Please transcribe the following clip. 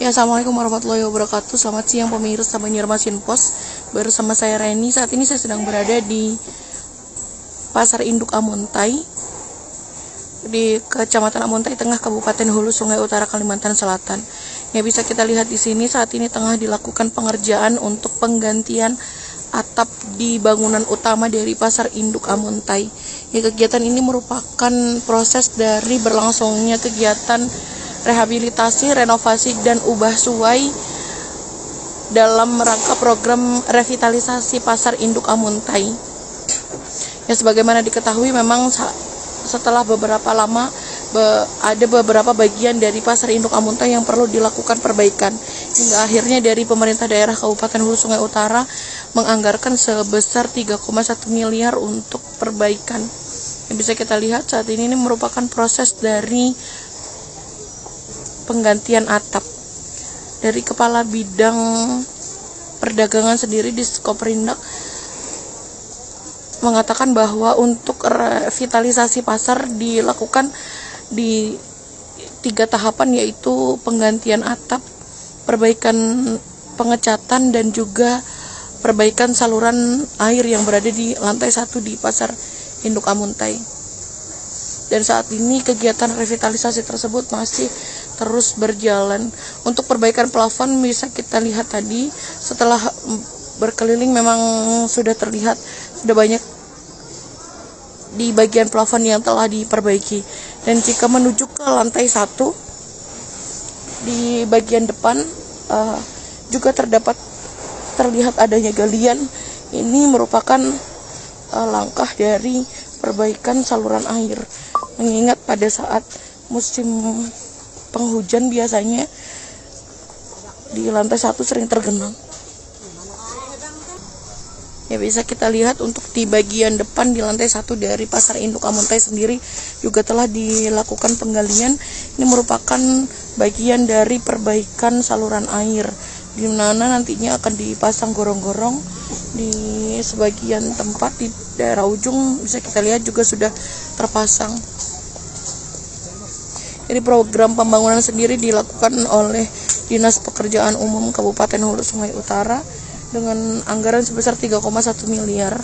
Ya, Assalamualaikum warahmatullahi wabarakatuh. Selamat siang pemirsa Banjarmasin Pos. Bersama saya Reni. Saat ini saya sedang berada di Pasar Induk Amontai di Kecamatan Amontai Tengah Kabupaten Hulu Sungai Utara Kalimantan Selatan. Yang bisa kita lihat di sini saat ini tengah dilakukan pengerjaan untuk penggantian atap di bangunan utama dari Pasar Induk Amontai. Ya, kegiatan ini merupakan proses dari berlangsungnya kegiatan rehabilitasi, renovasi, dan ubah suai dalam rangka program revitalisasi Pasar Induk Amuntai. Ya sebagaimana diketahui memang setelah beberapa lama be, ada beberapa bagian dari Pasar Induk Amuntai yang perlu dilakukan perbaikan. Hingga akhirnya dari pemerintah daerah Kabupaten Hulu Sungai Utara menganggarkan sebesar 3,1 miliar untuk perbaikan. Yang bisa kita lihat saat ini ini merupakan proses dari penggantian atap dari kepala bidang perdagangan sendiri di Skoprindak mengatakan bahwa untuk revitalisasi pasar dilakukan di tiga tahapan yaitu penggantian atap, perbaikan pengecatan dan juga perbaikan saluran air yang berada di lantai satu di pasar Induk Amuntai. Dan saat ini kegiatan revitalisasi tersebut masih terus berjalan. Untuk perbaikan plafon bisa kita lihat tadi setelah berkeliling memang sudah terlihat sudah banyak di bagian plafon yang telah diperbaiki. Dan jika menuju ke lantai satu di bagian depan uh, juga terdapat terlihat adanya galian. Ini merupakan uh, langkah dari perbaikan saluran air. Mengingat pada saat musim penghujan biasanya di lantai satu sering tergenang. Ya bisa kita lihat untuk di bagian depan di lantai satu dari pasar induk Amuntai sendiri juga telah dilakukan penggalian. Ini merupakan bagian dari perbaikan saluran air di mana nantinya akan dipasang gorong-gorong di sebagian tempat di daerah ujung bisa kita lihat juga sudah terpasang. Jadi program pembangunan sendiri dilakukan oleh Dinas Pekerjaan Umum Kabupaten Hulu Sungai Utara dengan anggaran sebesar 3,1 miliar.